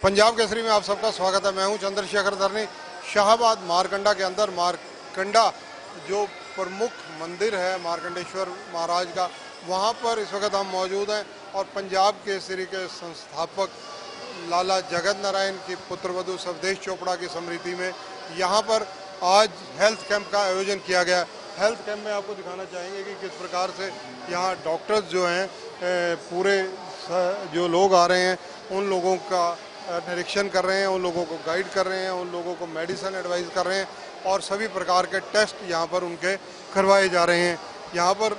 पंजाब केसरी में आप सबका स्वागत है। मैं हूँ चंद्रशेखर धरनी। शाहबाद मारकंडा के अंदर मारकंडा जो प्रमुख मंदिर है मारकंडेश्वर महाराज का, वहाँ पर इस वक्त हम मौजूद हैं और पंजाब केसरी के संस्थापक लाला जगत नारायण की पुत्रवधु सवदेश चोपड़ा की स्मृति में यहाँ पर आज हेल्थ कैंप का आयोजन किया गया। हेल्थ कैंप में आपको दिखाना चाहेंगे कि किस प्रकार से यहाँ डॉक्टर्स जो हैं पूरे जो लोग आ रहे हैं, उन लोगों का निरीक्षण कर रहे हैं, उन लोगों को गाइड कर रहे हैं, उन लोगों को मेडिसिन एडवाइस कर रहे हैं और सभी प्रकार के टेस्ट यहाँ पर उनके करवाए जा रहे हैं। यहाँ पर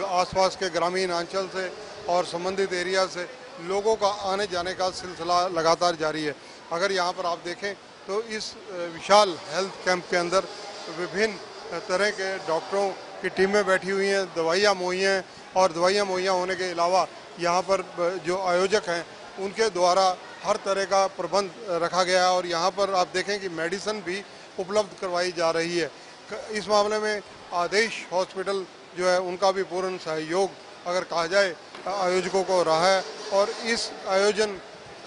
आसपास के ग्रामीण अंचल से और संबंधित एरिया से लोगों का आने जाने का सिलसिला लगातार जारी है। अगर यहाँ पर आप देखें तो इस विशाल हेल्थ कैंप के अंदर विभिन्न तरह के डॉक्टरों की टीमें बैठी हुई हैं, दवाइयाँ मुहैया हैं और दवाइयाँ मुहैया होने के अलावा यहाँ पर जो आयोजक हैं, उनके द्वारा हर तरह का प्रबंध रखा गया है और यहाँ पर आप देखें कि मेडिसिन भी उपलब्ध करवाई जा रही है। इस मामले में आदेश हॉस्पिटल जो है उनका भी पूर्ण सहयोग अगर कहा जाए, आयोजकों को रहा है और इस आयोजन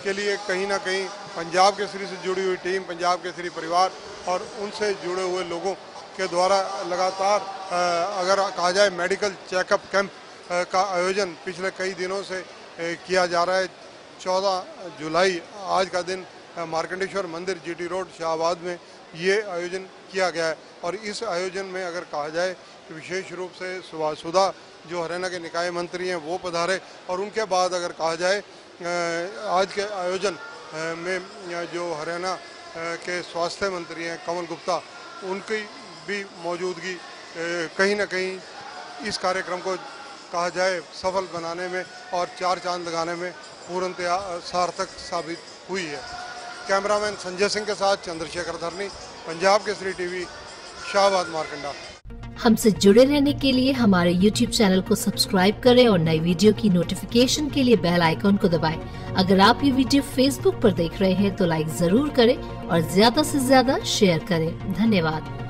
के लिए कहीं ना कहीं पंजाब केसरी से जुड़ी हुई टीम, पंजाब केसरी परिवार और उनसे जुड़े हुए लोगों के द्वारा लगातार अगर कहा जाए मेडिकल चेकअप कैंप का आयोजन पिछले कई दिनों से किया जा रहा है। चौदह जुलाई, आज का दिन मार्कंडेश्वर मंदिर जीटी रोड, शाहबाद में ये आयोजन किया गया है। और इस आयोजन में अगर कहा जाए तो विशेष रूप से सुभाषुदा जो हरियाणा के निकाय मंत्री हैं, वो पधारे। और उनके बाद अगर कहा जाए आज के आयोजन में जो हरियाणा के स्वास्थ्य मंत्री हैं, कमल गुप्ता, उनकी भी मौजूदगी कहीं ना कहीं इस कार्यक्रम को कहा जाए, सफल बनाने में और चार चाँद लगाने में पूर्णतया सार्थक साबित हुई है। कैमरामैन संजय सिंह के साथ चंद्रशेखर धरनी, पंजाब केसरी टीवी, शाहबाद, मारकंडा। हमसे जुड़े रहने के लिए हमारे YouTube चैनल को सब्सक्राइब करें और नई वीडियो की नोटिफिकेशन के लिए बेल आइकॉन को दबाएँ। अगर आप ये वीडियो Facebook पर देख रहे हैं तो लाइक ज़रूर करें और ज़्यादा से ज़्यादा शेयर करें। धन्यवाद।